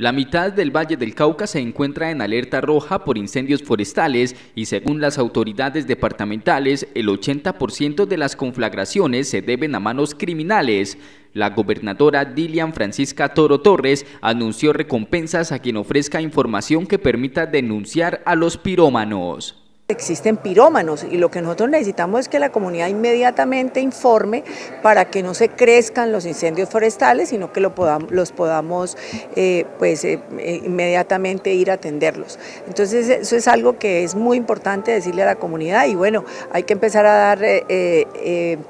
La mitad del Valle del Cauca se encuentra en alerta roja por incendios forestales y según las autoridades departamentales, el 80% de las conflagraciones se deben a manos criminales. La gobernadora Dilian Francisca Toro Torres anunció recompensas a quien ofrezca información que permita denunciar a los pirómanos. Existen pirómanos y lo que nosotros necesitamos es que la comunidad inmediatamente informe para que no se crezcan los incendios forestales, sino que los podamos eh, pues, eh, eh, inmediatamente ir a atenderlos. Entonces eso es algo que es muy importante decirle a la comunidad y bueno, hay que empezar a dar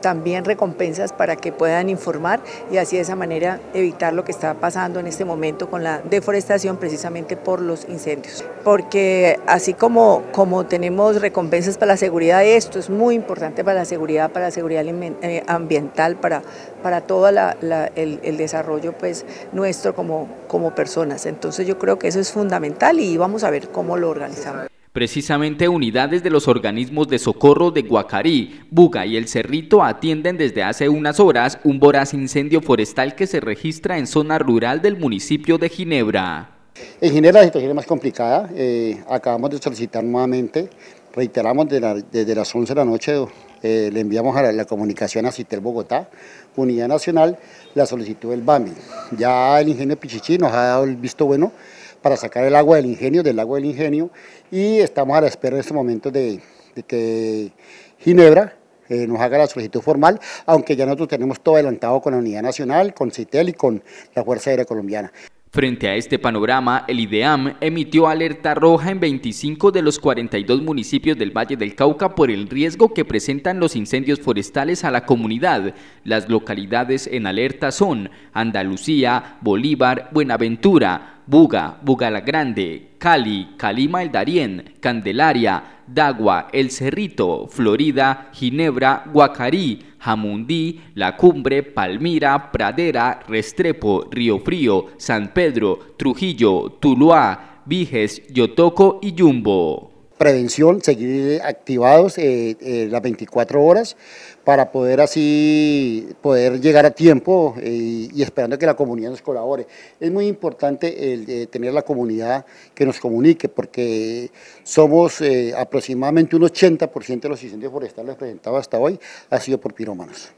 también recompensas para que puedan informar y así de esa manera evitar lo que está pasando en este momento con la deforestación precisamente por los incendios. Porque así como, como tenemos recompensas para la seguridad. Esto es muy importante para la seguridad, para la seguridad eh, ambiental, para, para todo el, desarrollo pues, nuestro como, como personas. Entonces yo creo que eso es fundamental y vamos a ver cómo lo organizamos. Precisamente unidades de los organismos de socorro de Guacarí, Buga y El Cerrito atienden desde hace unas horas un voraz incendio forestal que se registra en zona rural del municipio de Ginebra. En Ginebra la situación es más complicada, eh, acabamos de solicitar nuevamente Reiteramos desde las 11 de la noche, eh, le enviamos a la, comunicación a CITEL Bogotá, Unidad Nacional, la solicitud del BAMI. Ya el ingenio Pichichi nos ha dado el visto bueno para sacar el agua del ingenio, del agua del ingenio, y estamos a la espera en este momento de, que Ginebra eh, nos haga la solicitud formal, aunque ya nosotros tenemos todo adelantado con la Unidad Nacional, con CITEL y con la Fuerza Aérea Colombiana. Frente a este panorama, el IDEAM emitió alerta roja en 25 de los 42 municipios del Valle del Cauca por el riesgo que presentan los incendios forestales a la comunidad. Las localidades en alerta son Andalucía, Bolívar, Buenaventura, Buga, Bugala Grande, Cali, Calima el Darién, Candelaria, Dagua, El Cerrito, Florida, Ginebra, Guacarí, Jamundí, La Cumbre, Palmira, Pradera, Restrepo, Río Frío, San Pedro, Trujillo, Tuluá, Viges, Yotoco y Yumbo prevención, seguir activados eh, eh, las 24 horas para poder así poder llegar a tiempo eh, y esperando que la comunidad nos colabore. Es muy importante tener la comunidad que nos comunique porque somos aproximadamente un 80% de los incendios forestales presentados hasta hoy ha sido por pirómanos.